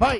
Bye.